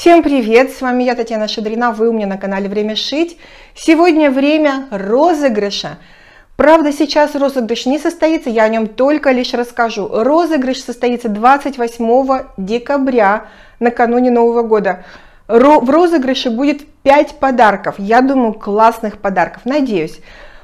Всем привет! С вами я, Татьяна Шадрина, вы у меня на канале Время шить. Сегодня время розыгрыша. Правда, сейчас розыгрыш не состоится, я о нем только лишь расскажу. Розыгрыш состоится 28 декабря, накануне Нового года. В розыгрыше будет 5 подарков, я думаю, классных подарков, надеюсь.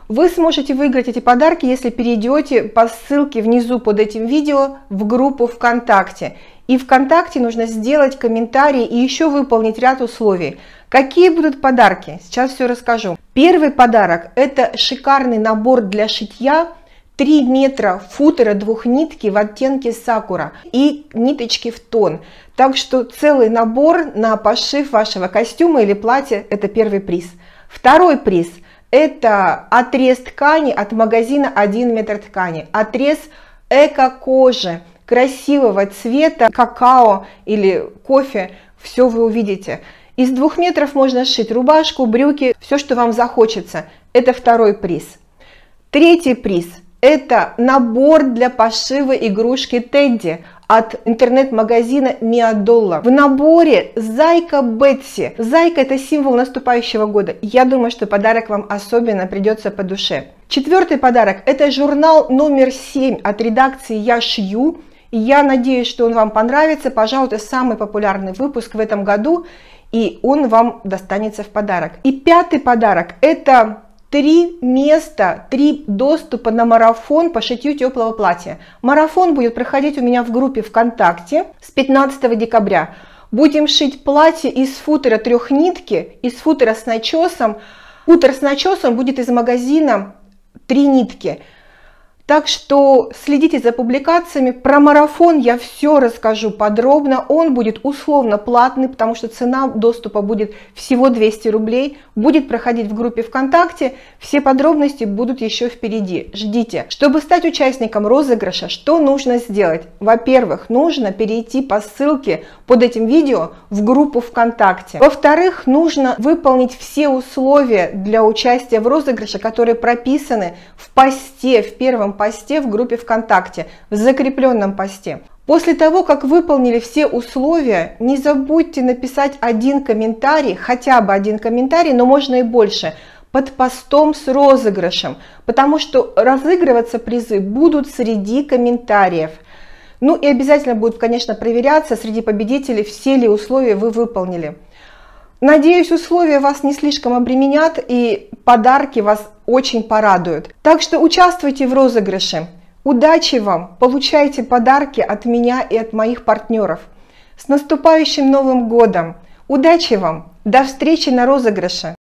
Вы сможете выиграть эти подарки, если перейдете по ссылке внизу под этим видео в группу ВКонтакте. И ВКонтакте нужно сделать комментарий и еще выполнить ряд условий. Какие будут подарки? Сейчас все расскажу. Первый подарок – это шикарный набор для шитья 3 метра футера двухнитки в оттенке сакура и ниточки в тон. Так что целый набор на пошив вашего костюма или платья – это первый приз. Второй приз – это отрез ткани от магазина 1 метр ткани. Отрез эко-кожи красивого цвета, какао или кофе, все вы увидите. Из двух метров можно сшить рубашку, брюки, все, что вам захочется. Это второй приз. Третий приз – это набор для пошива игрушки Тедди от интернет-магазина Миадолла. В наборе Зайка Бетси. Зайка – это символ наступающего года. Я думаю, что подарок вам особенно придется по душе. Четвертый подарок – это журнал номер 7 от редакции «Я шью». Я надеюсь, что он вам понравится. Пожалуй, это самый популярный выпуск в этом году, и он вам достанется в подарок. И пятый подарок – это три места, три доступа на марафон по шитью теплого платья. Марафон будет проходить у меня в группе ВКонтакте с 15 декабря. Будем шить платье из футера трехнитки, из футера с начесом. Футер с начесом будет из магазина «Три нитки». Так что следите за публикациями. Про марафон я все расскажу подробно. Он будет условно платный, потому что цена доступа будет всего 200 рублей. Будет проходить в группе ВКонтакте. Все подробности будут еще впереди. Ждите. Чтобы стать участником розыгрыша, что нужно сделать? Во-первых, нужно перейти по ссылке под этим видео в группу ВКонтакте. Во-вторых, нужно выполнить все условия для участия в розыгрыше, которые прописаны в посте, в первом посте в группе ВКонтакте, в закрепленном посте. После того, как выполнили все условия, не забудьте написать один комментарий, хотя бы один комментарий, но можно и больше, под постом с розыгрышем, потому что разыгрываться призы будут среди комментариев. Ну и обязательно будет, конечно, проверяться среди победителей, все ли условия вы выполнили. Надеюсь, условия вас не слишком обременят и подарки вас очень порадуют. Так что участвуйте в розыгрыше. Удачи вам! Получайте подарки от меня и от моих партнеров. С наступающим Новым Годом! Удачи вам! До встречи на розыгрыше!